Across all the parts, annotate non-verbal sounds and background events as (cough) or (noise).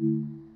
Mm-hmm.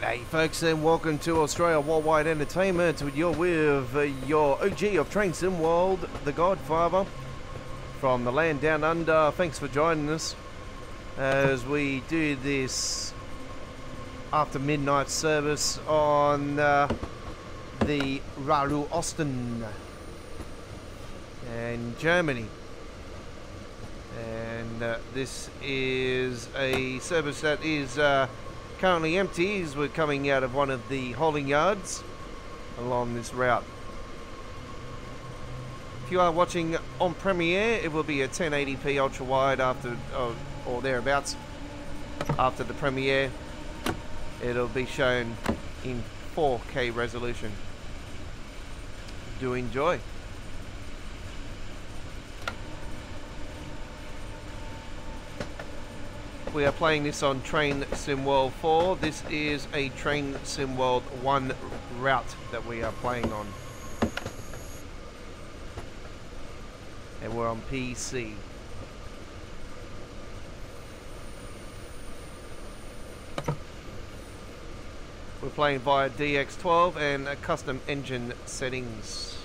G'day folks and welcome to Australia Worldwide Entertainment. You're with your OG of Train Sim World, The Godfather, from the land down under. Thanks for joining us as we do this after midnight service on uh, the Rhein-Ruhr Osten in Germany. And uh, this is a service that is uh, currently empty as we're coming out of one of the holding yards along this route. If you are watching on Premiere, it will be a 1080p ultra wide after or, or thereabouts after the premiere. It'll be shown in 4K resolution. Do enjoy. We are playing this on Train Sim World 4. This is a Train Sim World 1 route that we are playing on. And we're on PC. We're playing via DX12 and custom engine settings.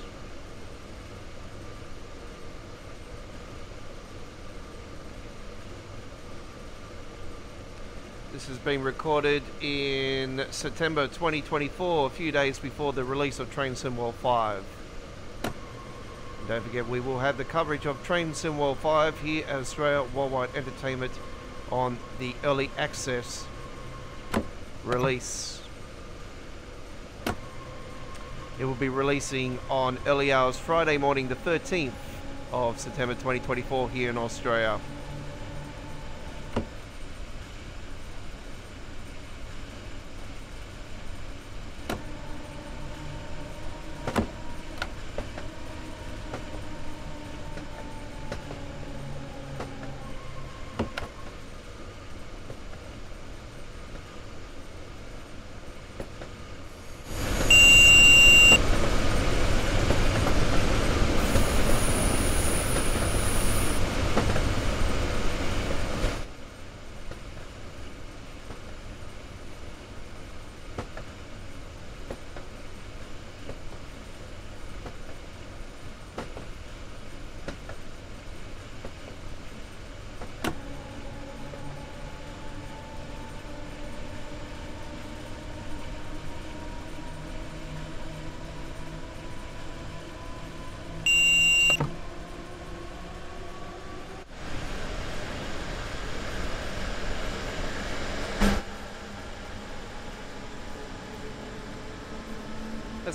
This has been recorded in September 2024, a few days before the release of Train Sim World 5. don't forget, we will have the coverage of Train Sim World 5 here at Australia Worldwide Entertainment on the early access release. It will be releasing on early hours Friday morning, the 13th of September 2024 here in Australia.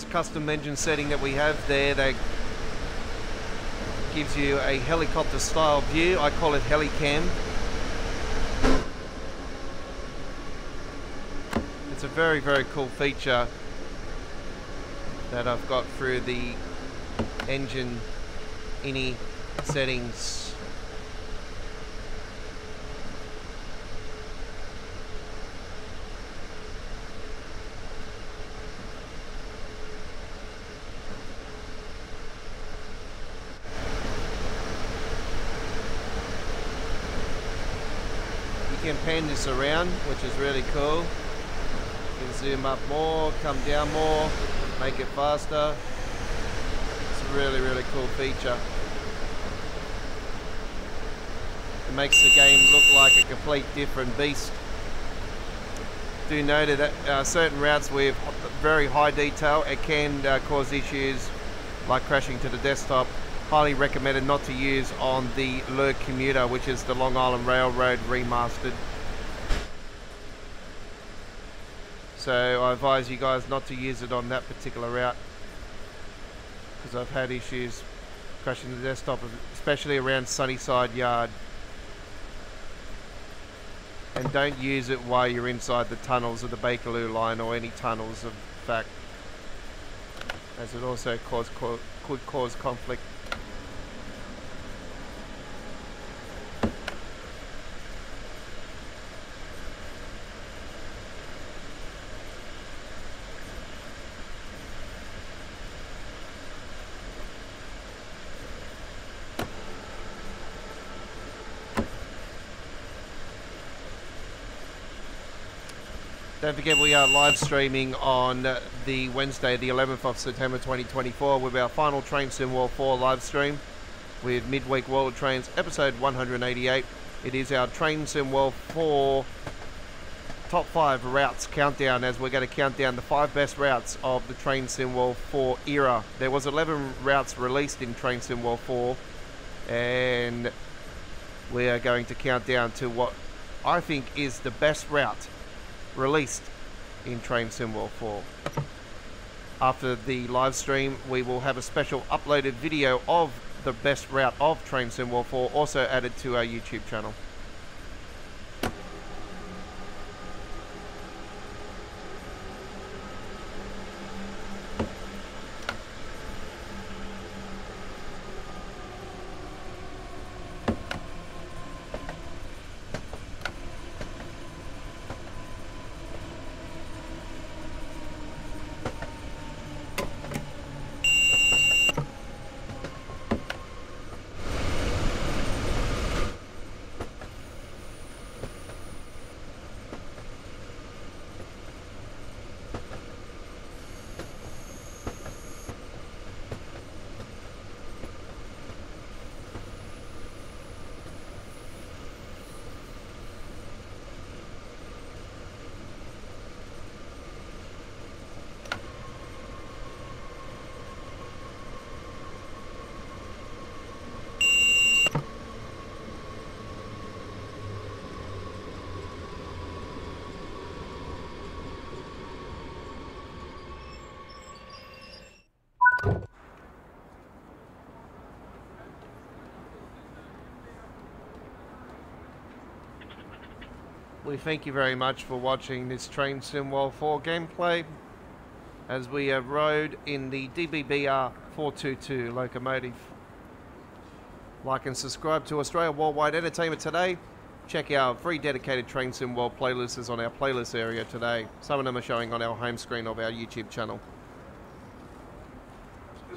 That's a custom engine setting that we have there that gives you a helicopter style view. I call it helicam. It's a very, very cool feature that I've got through the engine ini settings can pan this around, which is really cool. You can zoom up more, come down more, make it faster. It's a really, really cool feature. It makes the game look like a complete different beast. Do note that uh, certain routes with very high detail, it can uh, cause issues like crashing to the desktop highly recommended not to use on the LIRR Commuter, which is the Long Island Railroad remastered. So I advise you guys not to use it on that particular route because I've had issues crashing the desktop, especially around Sunnyside Yard. And don't use it while you're inside the tunnels of the Bakerloo line or any tunnels of fact, as it also cause, could cause conflict Don't forget we are live streaming on the Wednesday, the 11th of September 2024 with our final Train Sim World 4 live stream with Midweek World of Trains episode 188. It is our Train Sim World 4 top 5 routes countdown as we're going to count down the 5 best routes of the Train Sim World 4 era. There was 11 routes released in Train Sim World 4 and we are going to count down to what I think is the best route released in Train Sim World 4. After the live stream, we will have a special uploaded video of the best route of Train Sim World 4 also added to our YouTube channel. We thank you very much for watching this Train Sim World 4 gameplay as we uh, rode in the DB BR 422 locomotive. Like and subscribe to Australia Worldwide Entertainment today. Check our free dedicated Train Sim World playlists on our playlist area today. Some of them are showing on our home screen of our YouTube channel.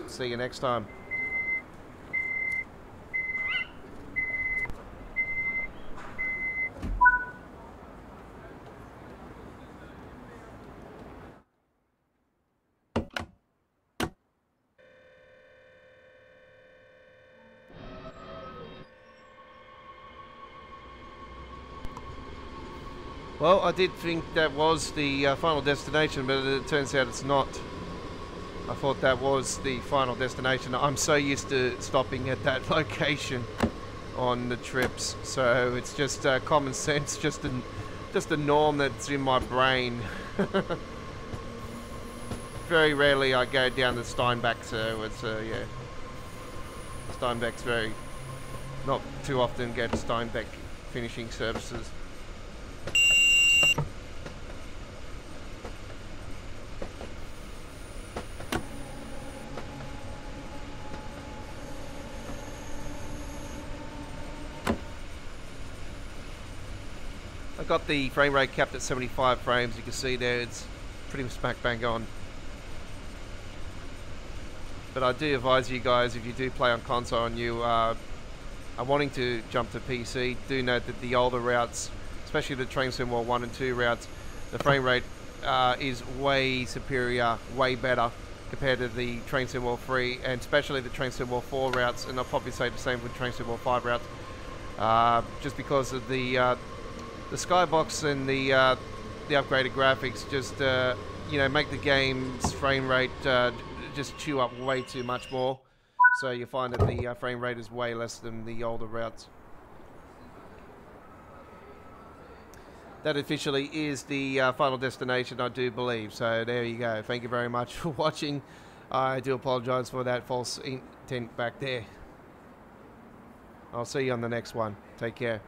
See you next time. Well, I did think that was the uh, final destination, but it turns out it's not. I thought that was the final destination. I'm so used to stopping at that (laughs) location on the trips, so it's just uh, common sense, just a, just a norm that's in my brain. (laughs) very rarely I go down the Steinbach, so it's, uh, yeah. Steinbach's very, not too often go to Steinbach finishing services. I got the frame rate capped at 75 frames. You can see there, it's pretty much smack bang on. But I do advise you guys, if you do play on console and you uh, are wanting to jump to PC, do note that the older routes, especially the Train Sim World 1 and 2 routes, the frame rate uh, is way superior, way better compared to the Train Sim World 3 and especially the Train Sim World 4 routes, and I'll probably say the same with Train Sim World 5 routes, uh, just because of the uh, the skybox and the uh, the upgraded graphics just uh, you know make the game's frame rate uh, just chew up way too much more. So you find that the uh, frame rate is way less than the older routes. That officially is the uh, final destination, I do believe. So there you go. Thank you very much (laughs) for watching. I do apologise for that false intent back there. I'll see you on the next one. Take care.